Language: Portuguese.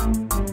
Música